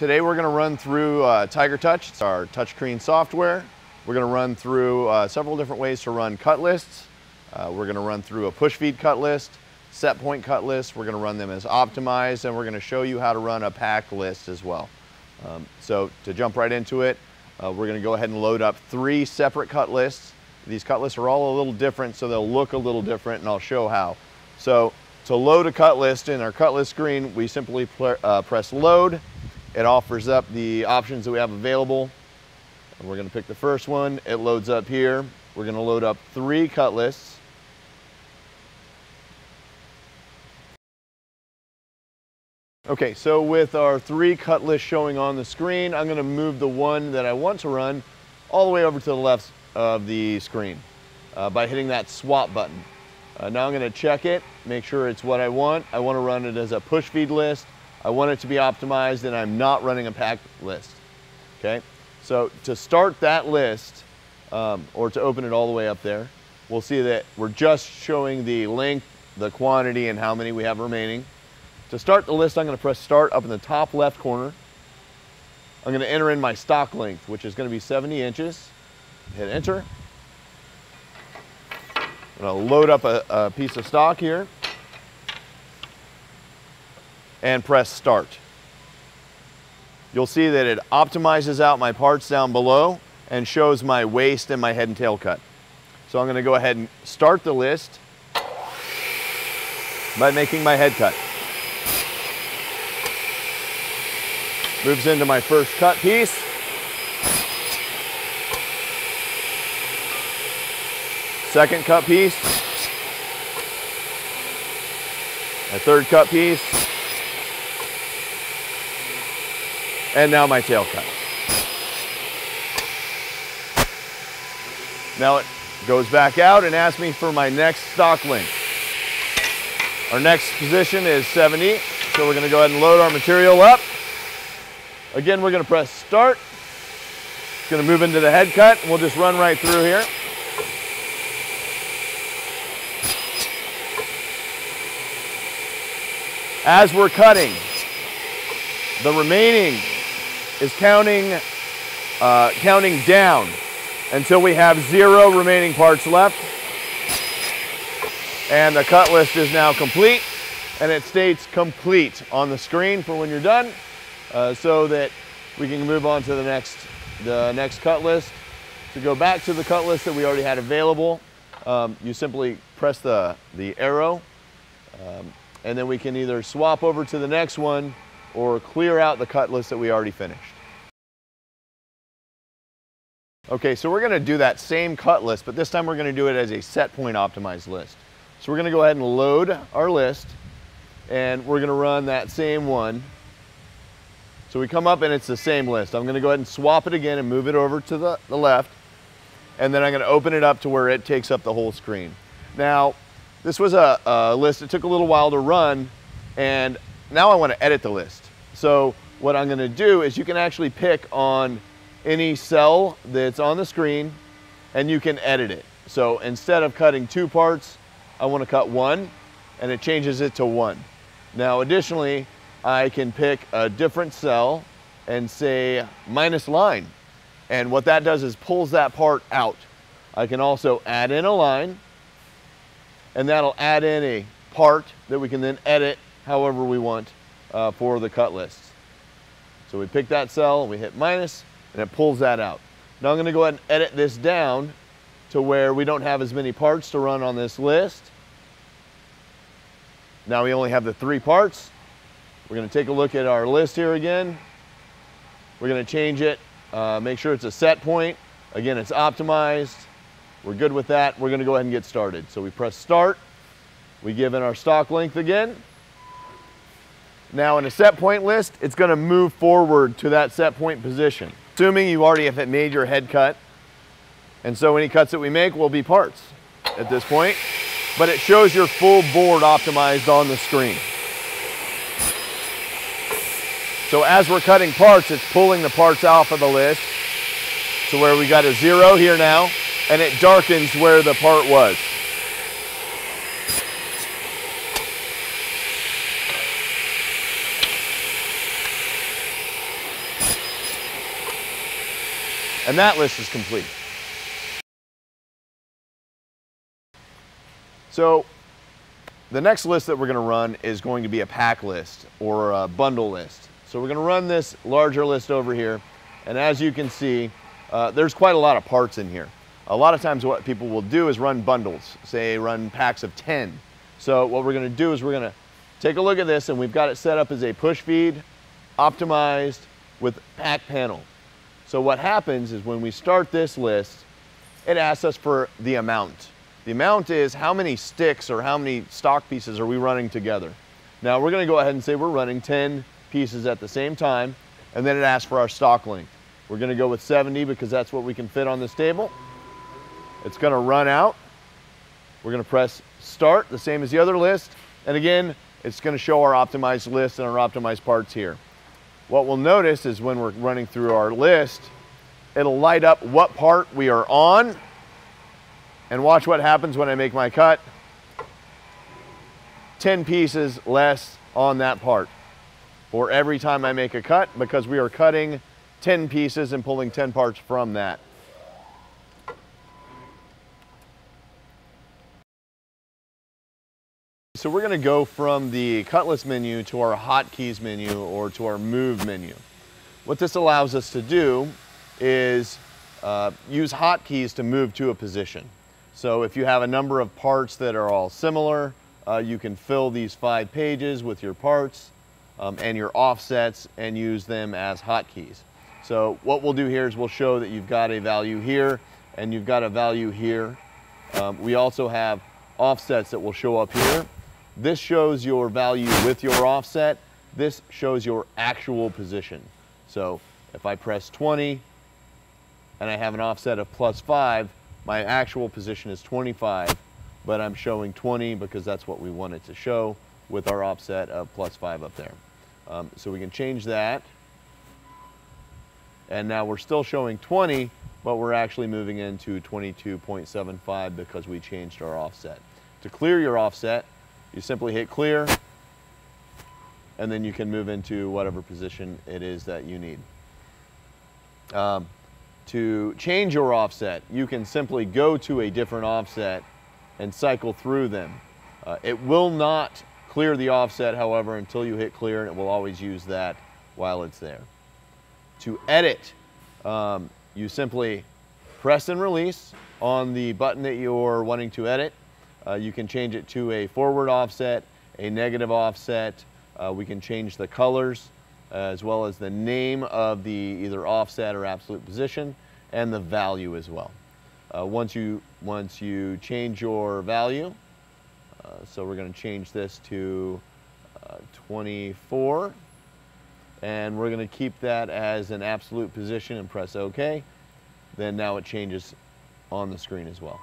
Today we're going to run through uh, TigerTouch. It's our touchscreen software. We're going to run through uh, several different ways to run cut lists. Uh, we're going to run through a push feed cut list, set point cut list. We're going to run them as optimized and we're going to show you how to run a pack list as well. Um, so to jump right into it, uh, we're going to go ahead and load up three separate cut lists. These cut lists are all a little different so they'll look a little different and I'll show how. So to load a cut list in our cut list screen, we simply uh, press load. It offers up the options that we have available. We're gonna pick the first one. It loads up here. We're gonna load up three cut lists. Okay, so with our three cut lists showing on the screen, I'm gonna move the one that I want to run all the way over to the left of the screen uh, by hitting that swap button. Uh, now I'm gonna check it, make sure it's what I want. I wanna run it as a push feed list. I want it to be optimized and I'm not running a pack list, okay? So to start that list, um, or to open it all the way up there, we'll see that we're just showing the length, the quantity, and how many we have remaining. To start the list, I'm gonna press start up in the top left corner. I'm gonna enter in my stock length, which is gonna be 70 inches. Hit enter. I'm gonna load up a, a piece of stock here and press start. You'll see that it optimizes out my parts down below and shows my waste and my head and tail cut. So I'm gonna go ahead and start the list by making my head cut. Moves into my first cut piece. Second cut piece. A third cut piece. And now my tail cut. Now it goes back out and asks me for my next stock length. Our next position is 70, so we're gonna go ahead and load our material up. Again, we're gonna press start. It's gonna move into the head cut, and we'll just run right through here. as we're cutting. The remaining is counting, uh, counting down until we have zero remaining parts left. And the cut list is now complete and it states complete on the screen for when you're done uh, so that we can move on to the next, the next cut list. To go back to the cut list that we already had available, um, you simply press the, the arrow um, and then we can either swap over to the next one or clear out the cut list that we already finished. Okay, so we're gonna do that same cut list, but this time we're gonna do it as a set point optimized list. So we're gonna go ahead and load our list and we're gonna run that same one. So we come up and it's the same list. I'm gonna go ahead and swap it again and move it over to the, the left. And then I'm gonna open it up to where it takes up the whole screen. Now, this was a, a list that took a little while to run and now I want to edit the list. So what I'm going to do is you can actually pick on any cell that's on the screen and you can edit it. So instead of cutting two parts, I want to cut one and it changes it to one. Now additionally, I can pick a different cell and say minus line. And what that does is pulls that part out. I can also add in a line and that'll add in a part that we can then edit however we want uh, for the cut list. So we pick that cell we hit minus and it pulls that out. Now I'm gonna go ahead and edit this down to where we don't have as many parts to run on this list. Now we only have the three parts. We're gonna take a look at our list here again. We're gonna change it, uh, make sure it's a set point. Again, it's optimized. We're good with that. We're gonna go ahead and get started. So we press start. We give in our stock length again. Now in a set point list, it's gonna move forward to that set point position. Assuming you already have made your head cut. And so any cuts that we make will be parts at this point. But it shows your full board optimized on the screen. So as we're cutting parts, it's pulling the parts off of the list to where we got a zero here now and it darkens where the part was. And that list is complete. So the next list that we're gonna run is going to be a pack list or a bundle list. So we're gonna run this larger list over here. And as you can see, uh, there's quite a lot of parts in here. A lot of times what people will do is run bundles, say run packs of 10. So what we're gonna do is we're gonna take a look at this and we've got it set up as a push feed, optimized with pack panel. So what happens is when we start this list, it asks us for the amount. The amount is how many sticks or how many stock pieces are we running together. Now we're gonna go ahead and say we're running 10 pieces at the same time, and then it asks for our stock length. We're gonna go with 70 because that's what we can fit on this table. It's gonna run out. We're gonna press start, the same as the other list. And again, it's gonna show our optimized list and our optimized parts here. What we'll notice is when we're running through our list, it'll light up what part we are on and watch what happens when I make my cut. 10 pieces less on that part for every time I make a cut because we are cutting 10 pieces and pulling 10 parts from that. So we're gonna go from the cut list menu to our hotkeys menu or to our move menu. What this allows us to do is uh, use hotkeys to move to a position. So if you have a number of parts that are all similar, uh, you can fill these five pages with your parts um, and your offsets and use them as hotkeys. So what we'll do here is we'll show that you've got a value here and you've got a value here. Um, we also have offsets that will show up here this shows your value with your offset. This shows your actual position. So if I press 20 and I have an offset of plus 5, my actual position is 25, but I'm showing 20 because that's what we want it to show with our offset of plus 5 up there. Um, so we can change that. And now we're still showing 20, but we're actually moving into 22.75 because we changed our offset. To clear your offset, you simply hit clear, and then you can move into whatever position it is that you need. Um, to change your offset, you can simply go to a different offset and cycle through them. Uh, it will not clear the offset, however, until you hit clear, and it will always use that while it's there. To edit, um, you simply press and release on the button that you're wanting to edit, uh, you can change it to a forward offset, a negative offset. Uh, we can change the colors uh, as well as the name of the either offset or absolute position and the value as well. Uh, once, you, once you change your value, uh, so we're going to change this to uh, 24 and we're going to keep that as an absolute position and press OK. Then now it changes on the screen as well.